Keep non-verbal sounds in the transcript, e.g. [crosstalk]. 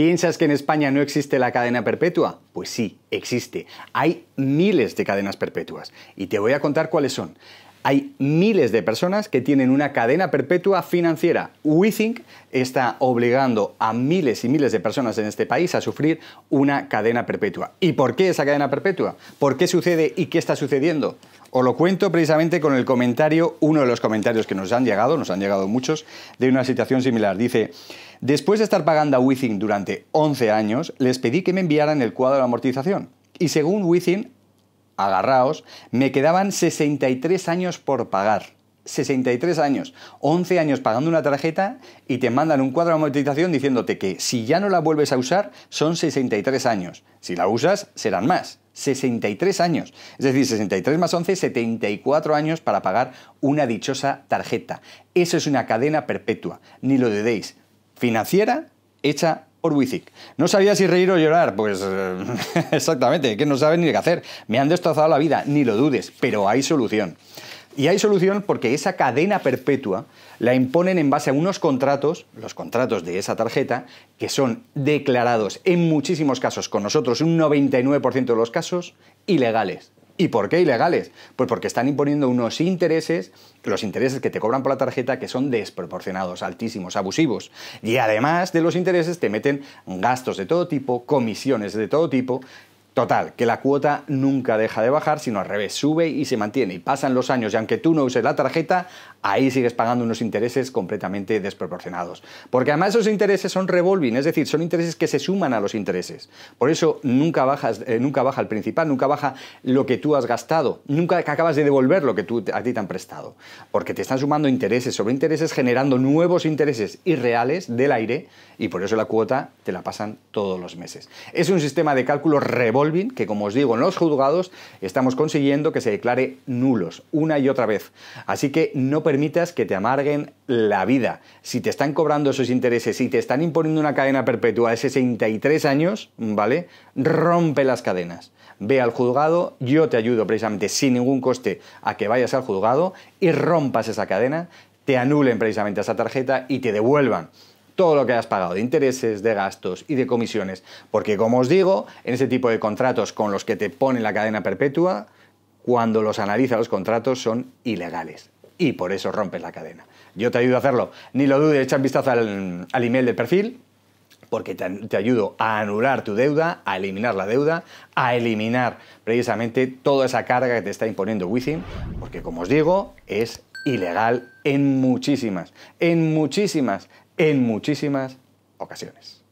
¿Piensas que en España no existe la cadena perpetua? Pues sí, existe. Hay miles de cadenas perpetuas y te voy a contar cuáles son. Hay miles de personas que tienen una cadena perpetua financiera. WeThink está obligando a miles y miles de personas en este país a sufrir una cadena perpetua. ¿Y por qué esa cadena perpetua? ¿Por qué sucede y qué está sucediendo? Os lo cuento precisamente con el comentario, uno de los comentarios que nos han llegado, nos han llegado muchos, de una situación similar. Dice, después de estar pagando a Within durante 11 años, les pedí que me enviaran el cuadro de amortización. Y según Within, agarraos, me quedaban 63 años por pagar. 63 años, 11 años pagando una tarjeta y te mandan un cuadro de amortización diciéndote que si ya no la vuelves a usar son 63 años. Si la usas serán más. 63 años. Es decir, 63 más 11, 74 años para pagar una dichosa tarjeta. Eso es una cadena perpetua, ni lo dudéis. Financiera hecha ¿No sabía si reír o llorar? Pues eh, [laughs] exactamente, que no saben ni qué hacer. Me han destrozado la vida, ni lo dudes, pero hay solución. Y hay solución porque esa cadena perpetua la imponen en base a unos contratos, los contratos de esa tarjeta, que son declarados en muchísimos casos, con nosotros un 99% de los casos, ilegales. ¿Y por qué ilegales? Pues porque están imponiendo unos intereses, los intereses que te cobran por la tarjeta, que son desproporcionados, altísimos, abusivos. Y además de los intereses te meten gastos de todo tipo, comisiones de todo tipo, Total, que la cuota nunca deja de bajar, sino al revés, sube y se mantiene. Y pasan los años y aunque tú no uses la tarjeta, ahí sigues pagando unos intereses completamente desproporcionados. Porque además esos intereses son revolving, es decir, son intereses que se suman a los intereses. Por eso nunca, bajas, eh, nunca baja el principal, nunca baja lo que tú has gastado, nunca acabas de devolver lo que tú, a ti te han prestado. Porque te están sumando intereses sobre intereses, generando nuevos intereses irreales del aire y por eso la cuota te la pasan todos los meses. Es un sistema de cálculo revolving que como os digo en los juzgados estamos consiguiendo que se declare nulos una y otra vez. Así que no permitas que te amarguen la vida. Si te están cobrando esos intereses y te están imponiendo una cadena perpetua de 63 años, ¿vale? Rompe las cadenas. Ve al juzgado, yo te ayudo precisamente sin ningún coste a que vayas al juzgado y rompas esa cadena, te anulen precisamente esa tarjeta y te devuelvan todo lo que has pagado de intereses, de gastos y de comisiones. Porque como os digo, en ese tipo de contratos con los que te ponen la cadena perpetua, cuando los analiza los contratos son ilegales. Y por eso rompes la cadena. Yo te ayudo a hacerlo. Ni lo dudes, echa un vistazo al, email del perfil, porque te, ayudo a anular tu deuda, a eliminar la deuda, a eliminar precisamente toda esa carga que te está imponiendo Within, porque como os digo, es ilegal en muchísimas, en muchísimas en muchísimas ocasiones.